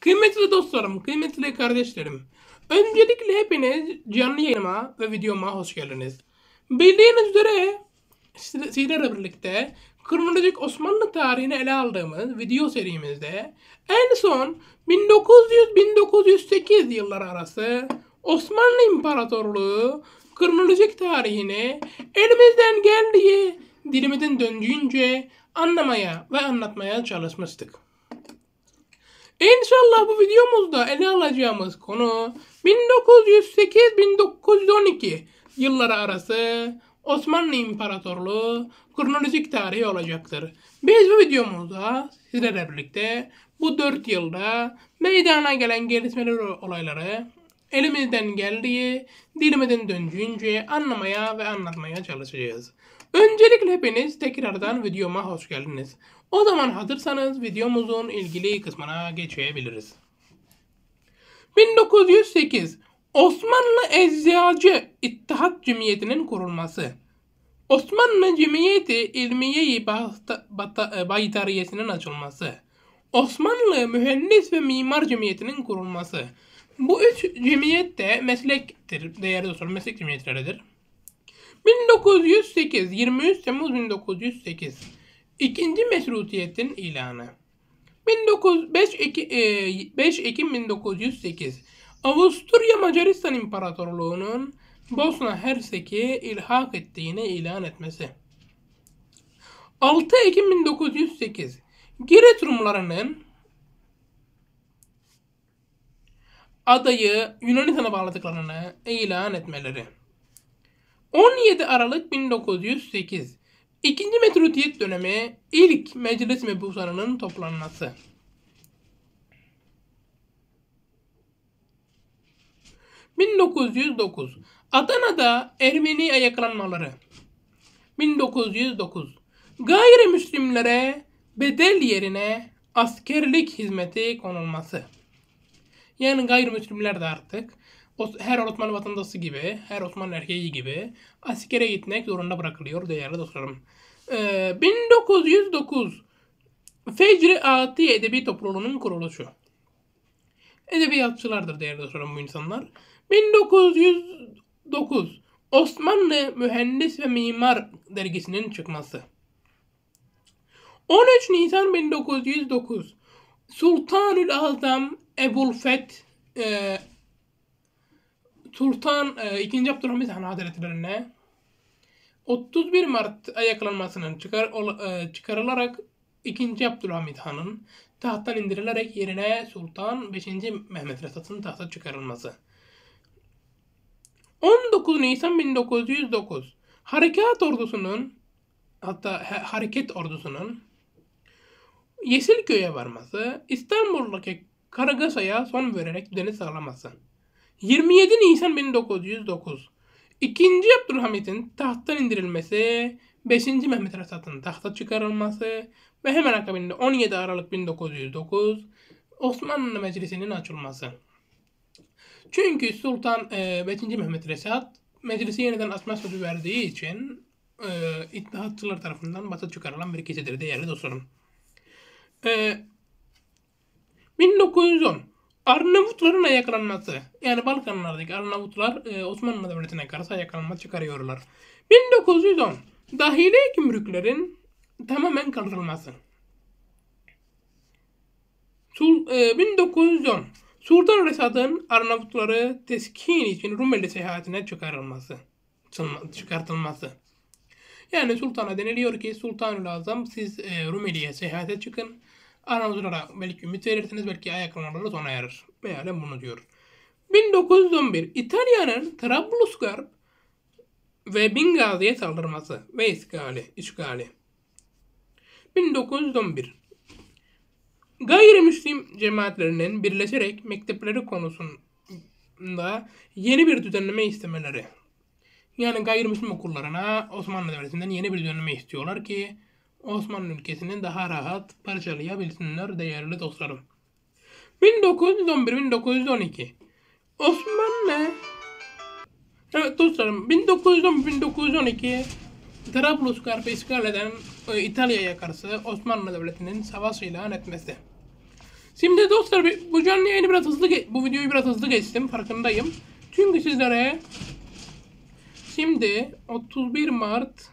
Kıymetli dostlarım, kıymetli kardeşlerim. Öncelikle hepiniz canlı yayınıma ve videoma hoş geldiniz. Bildiğiniz üzere siz- sizlerle birlikte kronolojik Osmanlı tarihini ele aldığımız video serimizde en son 1900-1908 yılları arası Osmanlı İmparatorluğu kronolojik tarihini elimizden geldiği dilimizin döndüğünce anlamaya ve anlatmaya çalışmıştık. İnşallah bu videomuzda ele alacağımız konu 1908-1912 yılları arası Osmanlı İmparatorluğu kronolojik tarihi olacaktır. Biz bu videomuzda sizlerle birlikte bu 4 yılda meydana gelen gelişmeler olayları elimizden geldiği, dilimizin döndüğünce anlamaya ve anlatmaya çalışacağız. Öncelikle hepiniz tekrardan videoma hoş geldiniz. O zaman hazırsanız videomuzun ilgili kısmına geçebiliriz. 1908 Osmanlı Eczacı İttihat Cemiyeti'nin kurulması. Osmanlı Cemiyeti İlmiye-i Bata- Baytariyesi'nin açılması. Osmanlı Mühendis ve Mimar Cemiyeti'nin kurulması. Bu üç cemiyet de meslektir, değerli dostlar, meslek cemiyetleridir. 1908, 23 Temmuz 1908. İkinci Meşrutiyet'in ilanı. 19, 5, Ekim, 5 Ekim 1908. Avusturya Macaristan İmparatorluğu'nun Bosna Hersek'i ilhak ettiğini ilan etmesi. 6 Ekim 1908. Girit Rumlarının adayı Yunanistan'a bağladıklarını ilan etmeleri. 17 Aralık 1908 İkinci Meşrutiyet dönemi ilk meclis mebusanının toplanması. ...1909... Adana'da Ermeni ayaklanmaları. 1909... Gayrimüslimlere bedel yerine askerlik hizmeti konulması. Yani gayrimüslimler de artık her Osmanlı vatandaşı gibi, her Osmanlı erkeği gibi askere gitmek zorunda bırakılıyor değerli dostlarım. Ee, 1909 Fecri Ati Edebi Topluluğu'nun kuruluşu. Edebiyatçılardır değerli dostlarım bu insanlar. 1909 Osmanlı Mühendis ve Mimar dergisinin çıkması. 13 Nisan 1909 Sultanül Azam Ebul Feth e, Sultan e, 2. Abdülhamit Han Hazretlerine 31 Mart ayaklanmasının çıkar, e, çıkarılarak 2. Abdülhamit Han'ın tahttan indirilerek yerine Sultan 5. Mehmet Resat'ın tahta çıkarılması. 19 Nisan 1909 Harekat ordusunun hatta ha- hareket ordusunun Yeşilköy'e varması, İstanbul'daki Karagasa'ya son vererek düzeni sağlaması. 27 Nisan 1909 İkinci Abdülhamit'in tahttan indirilmesi, 5. Mehmet Resat'ın tahta çıkarılması ve hemen akabinde 17 Aralık 1909 Osmanlı Meclisi'nin açılması. Çünkü Sultan e, 5. Mehmet Resat meclisi yeniden açma sözü verdiği için e, İttihatçılar tarafından basa çıkarılan bir kişidir değerli dostlarım. E, 1910 Arnavutların ayaklanması. Yani Balkanlardaki Arnavutlar e, Osmanlı Devleti'ne karşı ayaklanma çıkarıyorlar. 1910 Dahili gümrüklerin tamamen kaldırılması. Sul, e, 1910 Sultan Resad'ın Arnavutları teskin için Rumeli seyahatine çıkarılması. Çıkartılması. Yani sultana deniliyor ki Sultanül Azam siz e, Rumeli'ye seyahate çıkın. Arnavutlara belki ümit verirsiniz belki ayaklanmaları sona erer. Mealen bunu diyor. 1911 İtalya'nın Trablusgarp ve Bingazi'ye saldırması ve işgali. işgali. 1911 Gayrimüslim cemaatlerinin birleşerek mektepleri konusunda yeni bir düzenleme istemeleri. Yani gayrimüslim okullarına Osmanlı Devleti'nden yeni bir düzenleme istiyorlar ki Osmanlı ülkesini daha rahat parçalayabilsinler değerli dostlarım. 1911-1912 Osmanlı Evet dostlarım 1910-1912 Trablusgarp'ı işgal eden e, İtalya'ya karşı Osmanlı Devleti'nin savaş ilan etmesi. Şimdi dostlar bu canlı yayını biraz hızlı bu videoyu biraz hızlı geçtim farkındayım. Çünkü sizlere şimdi 31 Mart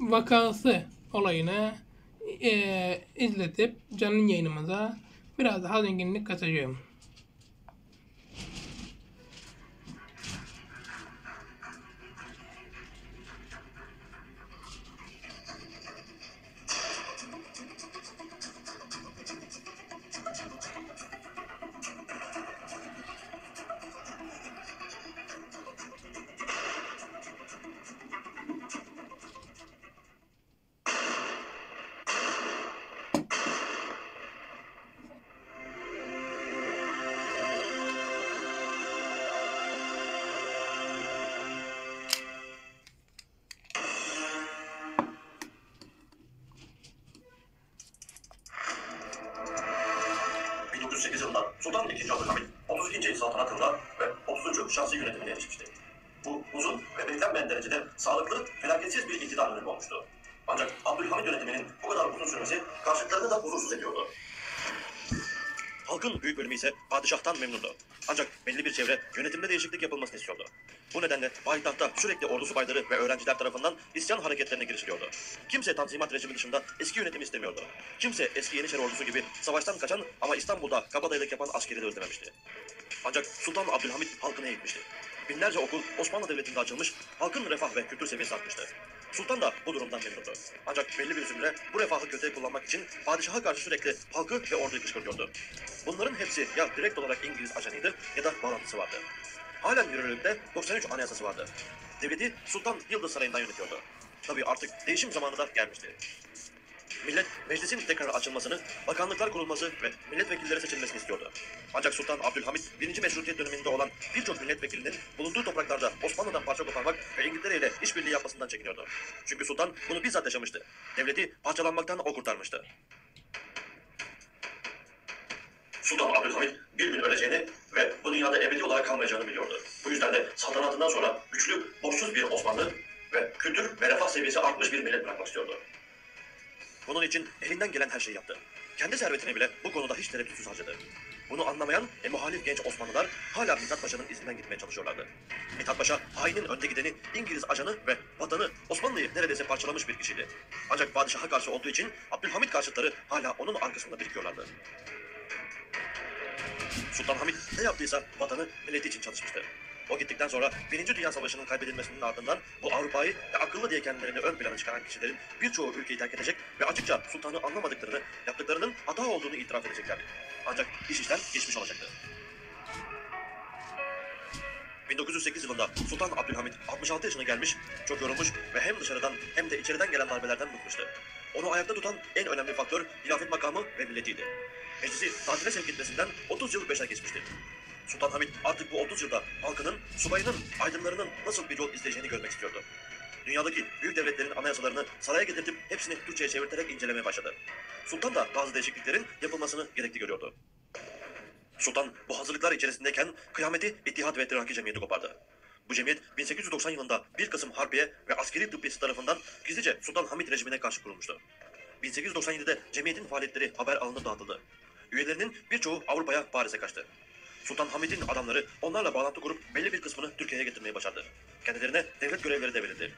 vakası olayını eee, izletip canlı yayınımıza biraz daha zenginlik katacağım. 1908 yılında Sultan II. Abdülhamit 32. saltanatında ve 30. şahsi yönetimine erişmişti. Bu uzun ve beklenmeyen derecede sağlıklı, felaketsiz bir iktidar dönemi olmuştu. Ancak Abdülhamit yönetiminin bu kadar uzun sürmesi karşıtlarını da huzursuz ediyordu. Halkın büyük bölümü ise padişahtan memnundu. Ancak belli bir çevre yönetimde değişiklik yapılmasını istiyordu. Bu nedenle payitahtta sürekli ordu subayları ve öğrenciler tarafından isyan hareketlerine girişiliyordu. Kimse Tanzimat rejimi dışında eski yönetimi istemiyordu. Kimse eski Yeniçeri ordusu gibi savaştan kaçan ama İstanbul'da kabadayılık yapan askeri de özlememişti. Ancak Sultan Abdülhamit halkını eğitmişti. Binlerce okul Osmanlı Devleti'nde açılmış, halkın refah ve kültür seviyesi artmıştı. Sultan da bu durumdan memnundu. Ancak belli bir zümre bu refahı kötüye kullanmak için padişaha karşı sürekli halkı ve orduyu kışkırtıyordu. Bunların hepsi ya direkt olarak İngiliz ajanıydı ya da bağlantısı vardı. Halen yürürlükte 93 anayasası vardı. Devleti Sultan Yıldız Sarayı'ndan yönetiyordu. Tabii artık değişim zamanı da gelmişti. Millet meclisin tekrar açılmasını, bakanlıklar kurulması ve milletvekilleri seçilmesini istiyordu. Ancak Sultan Abdülhamit 1. Meşrutiyet döneminde olan birçok milletvekilinin işbirliği yapmasından çekiniyordu. Çünkü Sultan bunu bizzat yaşamıştı. Devleti parçalanmaktan o kurtarmıştı. Sultan Abdülhamit bir gün öleceğini ve bu dünyada ebedi olarak kalmayacağını biliyordu. Bu yüzden de saltanatından sonra güçlü, borçsuz bir Osmanlı ve kültür ve refah seviyesi artmış bir millet bırakmak istiyordu. Bunun için elinden gelen her şeyi yaptı. Kendi servetini bile bu konuda hiç tereddütsüz harcadı. Bunu anlamayan e, muhalif genç Osmanlılar hala Mithat Paşa'nın izinden gitmeye çalışıyorlardı. Mithat Paşa hainin önde gideni İngiliz ajanı ve vatanı Osmanlı'yı neredeyse parçalamış bir kişiydi. Ancak padişaha karşı olduğu için Abdülhamit karşıtları hala onun arkasında birikiyorlardı. Sultan Hamid ne yaptıysa vatanı milleti için çalışmıştı. O gittikten sonra Birinci Dünya Savaşı'nın kaybedilmesinin ardından bu Avrupa'yı ve akıllı diye kendilerini ön plana çıkaran kişilerin birçoğu ülkeyi terk edecek ve açıkça sultanı anlamadıklarını, yaptıklarının hata olduğunu itiraf edeceklerdi. Ancak iş işten geçmiş olacaktı. 1908 yılında Sultan Abdülhamit 66 yaşına gelmiş, çok yorulmuş ve hem dışarıdan hem de içeriden gelen darbelerden bıkmıştı. Onu ayakta tutan en önemli faktör hilafet makamı ve milletiydi. Meclisi tatile sevk etmesinden 30 yıl beşer geçmişti. Sultan Hamid artık bu 30 yılda halkının, subayının, aydınlarının nasıl bir yol izleyeceğini görmek istiyordu. Dünyadaki büyük devletlerin anayasalarını saraya getirtip hepsini Türkçe'ye çevirterek incelemeye başladı. Sultan da bazı değişikliklerin yapılmasını gerekli görüyordu. Sultan bu hazırlıklar içerisindeyken kıyameti İttihat ve Terakki Cemiyeti kopardı. Bu cemiyet 1890 yılında 1 Kasım Harbiye ve askeri tıbbiyesi tarafından gizlice Sultan Hamid rejimine karşı kurulmuştu. 1897'de cemiyetin faaliyetleri haber alınıp dağıtıldı. Üyelerinin birçoğu Avrupa'ya Paris'e kaçtı. Sultan Hamid'in adamları onlarla bağlantı kurup belli bir kısmını Türkiye'ye getirmeyi başardı. Kendilerine devlet görevleri de verildi.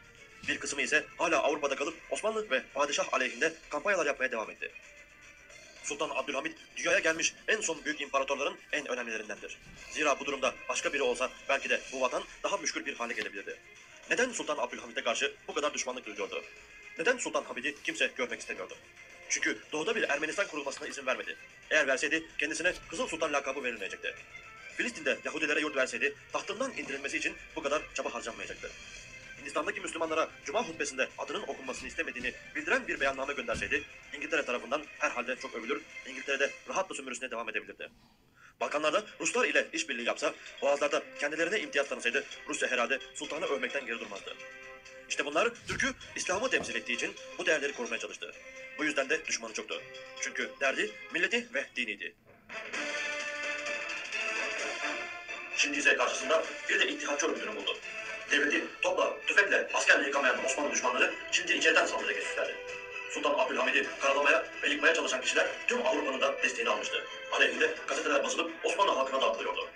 Bir kısmı ise hala Avrupa'da kalıp Osmanlı ve padişah aleyhinde kampanyalar yapmaya devam etti. Sultan Abdülhamit dünyaya gelmiş en son büyük imparatorların en önemlilerindendir. Zira bu durumda başka biri olsa belki de bu vatan daha müşkül bir hale gelebilirdi. Neden Sultan Abdülhamit'e karşı bu kadar düşmanlık duyuyordu? Neden Sultan Hamid'i kimse görmek istemiyordu? Çünkü doğuda bir Ermenistan kurulmasına izin vermedi. Eğer verseydi kendisine Kızıl Sultan lakabı verilmeyecekti. Filistin'de Yahudilere yurt verseydi tahtından indirilmesi için bu kadar çaba harcanmayacaktı. Hindistan'daki Müslümanlara Cuma hutbesinde adının okunmasını istemediğini bildiren bir beyanname gönderseydi, İngiltere tarafından herhalde çok övülür, İngiltere'de rahatla sömürüsüne devam edebilirdi. Balkanlarda Ruslar ile işbirliği yapsa, Boğazlar'da kendilerine imtiyaz tanısaydı, Rusya herhalde sultanı övmekten geri durmazdı. İşte bunlar Türk'ü İslam'ı temsil ettiği için bu değerleri korumaya çalıştı. Bu yüzden de düşmanı çoktu. Çünkü derdi milleti ve diniydi. Şimdi ise karşısında bir de ittihatçı örgütünü buldu. Devleti topla, tüfekle, askerle yıkamayan Osmanlı düşmanları şimdi içeriden saldırıya geçmişlerdi. Sultan Abdülhamid'i karalamaya ve yıkmaya çalışan kişiler tüm Avrupa'nın da desteğini almıştı. Aleyhinde gazeteler basılıp Osmanlı halkına dağıtılıyordu.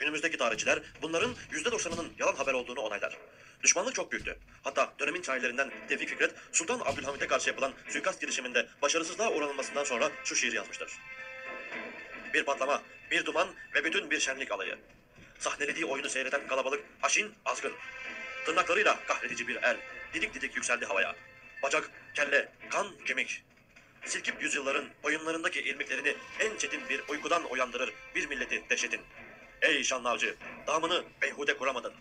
Günümüzdeki tarihçiler bunların %90'ının yalan haber olduğunu onaylar. Düşmanlık çok büyüktü. Hatta dönemin şairlerinden Tevfik Fikret, Sultan Abdülhamid'e karşı yapılan suikast girişiminde başarısızlığa uğranılmasından sonra şu şiiri yazmıştır. Bir patlama, bir duman ve bütün bir şenlik alayı. Sahnelediği oyunu seyreden kalabalık, haşin, azgın. Tırnaklarıyla kahredici bir el, didik didik yükseldi havaya. Bacak, kelle, kan, kemik. Silkip yüzyılların oyunlarındaki ilmiklerini en çetin bir uykudan uyandırır bir milleti dehşetin. Ey şanlı avcı, damını beyhude kuramadın.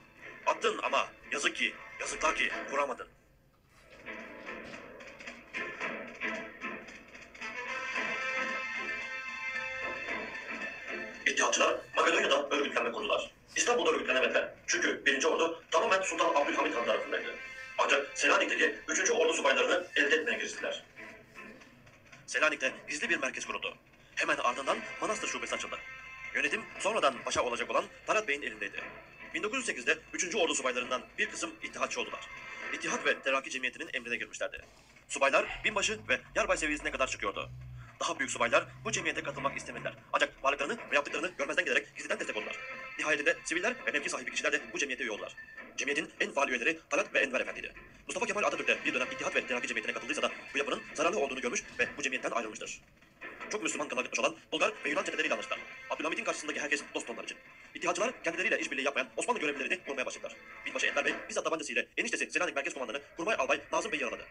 Attın ama yazık ki, yazıklar ki kuramadın. İttihatçılar Makedonya'da örgütlenme kurdular. İstanbul'da örgütlenemediler. Çünkü birinci ordu tamamen Sultan Abdülhamit Han tarafındaydı. Ancak Selanik'teki 3. ordu subaylarını elde etmeye giriştiler. Selanik'te gizli bir merkez kuruldu. Hemen ardından Manastır şubesi açıldı. Yönetim sonradan paşa olacak olan Talat Bey'in elindeydi. 1908'de 3. ordu subaylarından bir kısım ittihatçı oldular. İttihat ve Terakki Cemiyeti'nin emrine girmişlerdi. Subaylar binbaşı ve yarbay seviyesine kadar çıkıyordu. Daha büyük subaylar bu cemiyete katılmak istemediler. Ancak varlıklarını ve yaptıklarını görmezden gelerek gizliden destek oldular. Nihayetinde siviller ve mevki sahibi kişiler de bu cemiyete üye oldular. Cemiyetin en faal üyeleri Talat ve Enver Efendi'ydi. Mustafa Kemal Atatürk de bir dönem İttihat ve Terakki Cemiyeti'ne katıldıysa da bu yapının zararlı olduğunu görmüş ve bu cemiyetten ayrılmıştır. Çok Müslüman kanına gitmiş olan Bulgar ve Yunan çeteleriyle anlaştılar. Karşısındaki herkes dost onlar için. İttihatçılar kendileriyle işbirliği yapmayan Osmanlı görevlilerini kurmaya başladılar. Binbaşı Enver Bey bizzat tabancasıyla eniştesi Selanik Merkez Komandanı Kurmay Albay Nazım Bey'i yaraladı.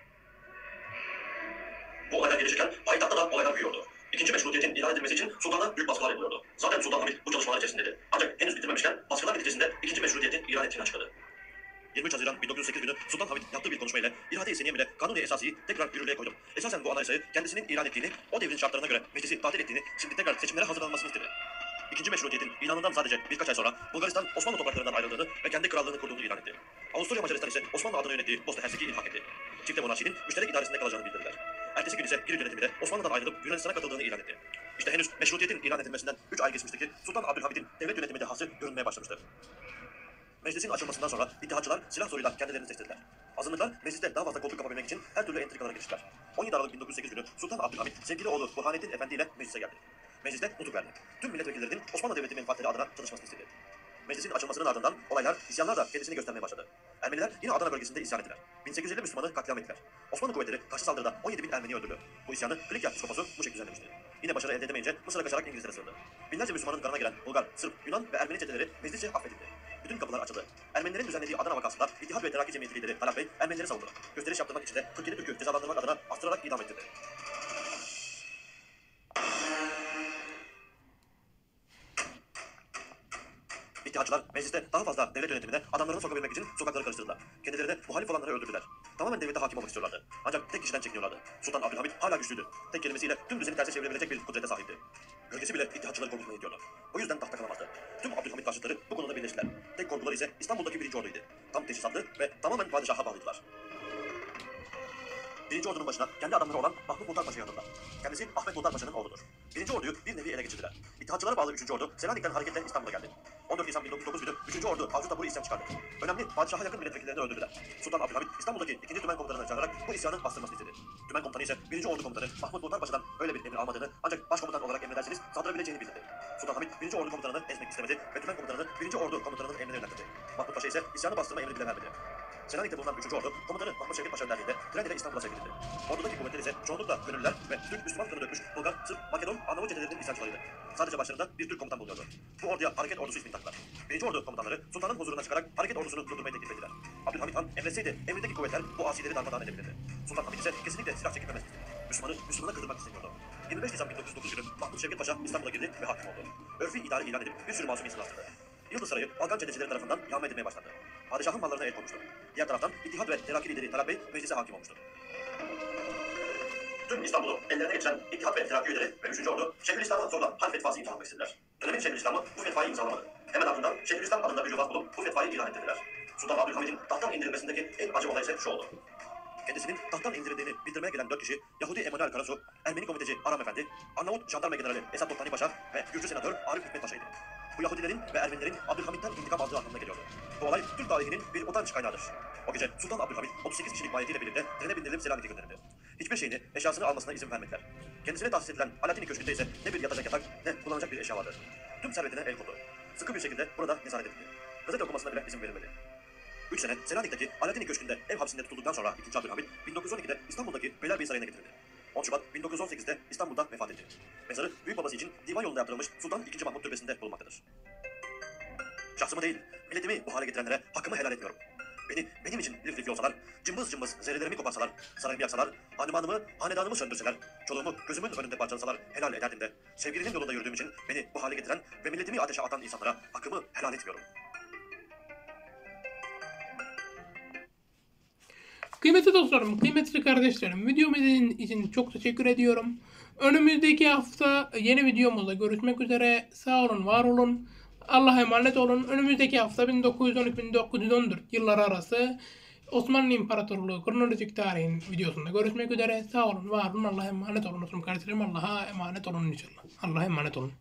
Bu olaylar gelişirken payitahtta da olaylar büyüyordu. İkinci meşrutiyetin ilan edilmesi için sultana büyük baskılar yapılıyordu. Zaten Sultan Hamid bu çalışmalar içerisindeydi. Ancak henüz bitirmemişken baskılar neticesinde ikinci meşrutiyetin ilan ettiğini açıkladı. 23 Haziran 1908 günü Sultan Hamid yaptığı bir konuşmayla irade-i seniyem kanuni esasiyi tekrar yürürlüğe koydum. Esasen bu anayasayı kendisinin ilan ettiğini, o devrin şartlarına göre meclisi tatil ettiğini, şimdi tekrar seçimlere hazırlanmasını istedi. İkinci meşrutiyetin ilanından sadece birkaç ay sonra Bulgaristan Osmanlı topraklarından ayrıldığını ve kendi krallığını kurduğunu ilan etti. Avusturya Macaristan ise Osmanlı adını yönettiği Bosna Hersek'i ilhak etti. Çifte monarşinin müşterek idaresinde kalacağını bildirdiler. Ertesi gün ise Girit yönetimi de Osmanlı'dan ayrılıp Yunanistan'a katıldığını ilan etti. İşte henüz meşrutiyetin ilan edilmesinden 3 ay geçmişti ki Sultan Abdülhamid'in devlet yönetimi dehası görünmeye başlamıştı. Meclisin açılmasından sonra ittihatçılar silah zoruyla kendilerini seçtirdiler. Azınlıklar mecliste daha fazla koltuk kapabilmek için her türlü entrikalara giriştiler. 17 Aralık 1908 günü Sultan Abdülhamid sevgili oğlu Burhanettin Efendi ile meclise geldi. Mecliste nutuk verdi. Tüm milletvekillerinin Osmanlı Devleti menfaatleri adına çalışmasını istedi. Meclisin açılmasının ardından olaylar, isyanlar da kendisini göstermeye başladı. Ermeniler yine Adana bölgesinde isyan ettiler. 1850 Müslümanı katliam ettiler. Osmanlı kuvvetleri karşı saldırıda 17 bin Ermeni öldürdü. Bu isyanı Klikya Psikoposu bu şekilde düzenlemişti. Yine başarı elde edemeyince Mısır'a kaçarak İngilizlere sığındı. Binlerce Müslümanın kanına giren Bulgar, Sırp, Yunan ve Ermeni çeteleri meclisçe affedildi. Bütün kapılar açıldı. Ermenilerin düzenlediği Adana vakasında İttihat ve Terakki Cemiyeti lideri Talat Bey Ermenileri savundu. Gösteriş yaptırmak için de 47 Türk'ü cezalandırmak adına astırarak idam ettirdi. İttihatçılar mecliste daha fazla devlet yönetimine adamlarını sokabilmek için sokakları karıştırdılar. Kendileri de muhalif olanları öldürdüler. Tamamen devlete hakim olmak istiyorlardı. Ancak tek kişiden çekiniyorlardı. Sultan Abdülhamit hala güçlüydü. Tek kelimesiyle tüm düzeni terse çevirebilecek bir kudrete sahipti. Gölgesi bile İttihatçıları korkutmaya yetiyordu. O yüzden tahta kalamazdı. Tüm Abdülhamit karşıtları bu konuda birleştiler. Tek korkuları ise İstanbul'daki birinci orduydu. Tam teşhisatlı ve tamamen padişaha bağlıydılar. Birinci ordunun başına kendi adamları olan Mahmut Muhtar Paşa'yı atadılar. Kendisi Ahmet Muhtar Paşa'nın oğludur. Birinci orduyu bir nevi ele geçirdiler. İttihatçılara bağlı üçüncü ordu Selanik'ten hareketle İstanbul'a geldi. 14 Nisan 1909 günü üçüncü ordu Avcı Taburu isyan çıkardı. Önemli padişaha yakın milletvekillerini öldürdüler. Sultan Abdülhamit İstanbul'daki ikinci tümen komutanını çağırarak bu isyanı bastırmasını istedi. Tümen komutanı ise birinci ordu komutanı Mahmut Muhtar Paşa'dan öyle bir emir almadığını ancak başkomutan olarak emrederseniz saldırabileceğini bildirdi. Sultan Hamid birinci ordu komutanını ezmek istemedi ve tümen komutanını birinci ordu komutanının emrine yönlendirdi. Mahmut Paşa ise isyanı bastırma emrini bile vermedi. Selanik'te bulunan 3. Ordu komutanı Mahmut Şevket Paşa önderliğinde tren ile İstanbul'a sevk edildi. Ordudaki kuvvetler ise çoğunlukla gönüllüler ve Türk Müslüman kanı dökmüş Bulgar, Sırp, Makedon, Arnavut çetelerinin isyancılarıydı. Sadece başlarında bir Türk komutan bulunuyordu. Bu orduya hareket ordusu ismini taktılar. Birinci ordu komutanları sultanın huzuruna çıkarak hareket ordusunu durdurmayı teklif ettiler. Abdülhamit Han emretseydi emrindeki kuvvetler bu asileri darmadağın edebilirdi. Sultan Hamid ise kesinlikle silah çekilmemezdi. Müslümanı Müslümana kırdırmak istemiyordu. 25 Nisan 1909 günü Mahmut Şevket Paşa İstanbul'a girdi ve hakim oldu. Örfi idare ilan edip bir sürü masum insan astırdı. Yıldız Sarayı Balkan çetecileri tarafından yağma edilmeye başlandı. Padişahın mallarına el konmuştu. Diğer taraftan İttihat ve Terakki lideri Talat Bey meclise hakim olmuştu. Tüm İstanbul'u ellerine geçiren İttihat ve Terakki üyeleri ve 3. Ordu Şeyhülislam'ı zorla harp fetvası imzalamak istediler. Dönemin Şeyhülislam'ı bu fetvayı imzalamadı. Hemen ardından Şeyhülislam adında bir yuvaz bulup bu fetvayı ilan ettirdiler. Sultan Abdülhamid'in tahttan indirilmesindeki en acı olay ise şu oldu. Kendisinin tahttan indirildiğini bildirmeye gelen dört kişi Yahudi Emanuel Karasu, Ermeni komiteci Aram Efendi, Arnavut jandarma generali Esat Toftani Paşa ve Gürcü senatör Arif Hikmet Paşa'ydı. Bu Yahudilerin ve Ermenilerin Abdülhamid'den intikam aldığı anlamına geliyordu. Bu olay Türk tarihinin bir utanç kaynağıdır. O gece Sultan Abdülhamid 38 kişilik bayetiyle birlikte trene bindirilip Selanik'e gönderildi. hiçbir şeyini, eşyasını almasına izin vermediler. Kendisine tahsis edilen Alaaddin Köşkü'nde ise ne bir yatacak yatak ne kullanacak bir eşya vardı. Tüm servetine el kondu. Sıkı bir şekilde burada nezaret edildi. Gazete okumasına bile izin verilmedi. 3 sene Selanik'teki Alaaddin Köşkü'nde ev hapsinde tutulduktan sonra 2. Abdülhamit 1912'de İstanbul'daki Beylerbeyi Sarayı'na getirildi. 10 Şubat 1918'de İstanbul'da vefat etti. Mezarı büyük babası için divan yolunda yaptırılmış Sultan II. Mahmut Türbesi'nde bulunmaktadır. Şahsımı değil, milletimi bu hale getirenlere hakkımı helal etmiyorum. Beni, benim için lif lif yolsalar, cımbız cımbız zerrelerimi koparsalar, sarayımı yaksalar, hanemanımı, hanedanımı söndürseler, çoluğumu gözümün önünde parçalasalar helal ederdim de, sevgilinin yolunda yürüdüğüm için beni bu hale getiren ve milletimi ateşe atan insanlara hakkımı helal etmiyorum. Kıymetli dostlarım, kıymetli kardeşlerim, videomu izlediğiniz için çok teşekkür ediyorum. Önümüzdeki hafta yeni videomuzda görüşmek üzere. Sağ olun, var olun. Allah'a emanet olun. Önümüzdeki hafta 1913-1914 yılları arası Osmanlı İmparatorluğu kronolojik tarihin videosunda görüşmek üzere. Sağ olun, var olun. Allah'a emanet olun. Kardeşlerim Allah'a emanet olun inşallah. Allah'a emanet olun.